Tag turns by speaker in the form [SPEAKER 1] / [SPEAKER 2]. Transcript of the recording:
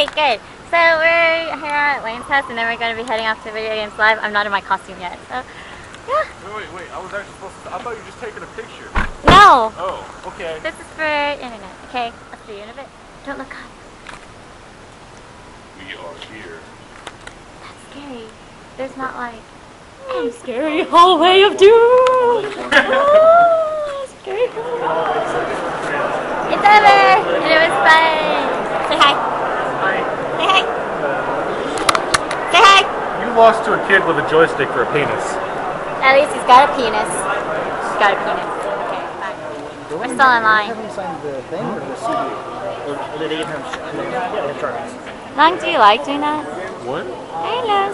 [SPEAKER 1] Okay, good. So we're here at Lane's house, and then we're going to be heading off to Video Games Live. I'm not in my costume yet, so yeah.
[SPEAKER 2] Wait, wait, wait. I was actually supposed to. I thought you were just taking a picture.
[SPEAKER 1] No,
[SPEAKER 2] Oh, okay.
[SPEAKER 1] this is for internet. Okay, I'll see you in a bit. Don't look up.
[SPEAKER 2] We are here.
[SPEAKER 1] That's scary. There's not like a scary hallway of doom. oh, scary. It's over, and it was fun.
[SPEAKER 2] Lost to a kid with a joystick for a penis.
[SPEAKER 1] At least he's got a penis. He's got a penis. Okay, fine. We're still in line.
[SPEAKER 3] Have him sign the thing or the CD? Or, or did they give him? Yeah, they have Sharpies.
[SPEAKER 1] Long, do you like doing that?
[SPEAKER 2] What?
[SPEAKER 1] Hey, Liz.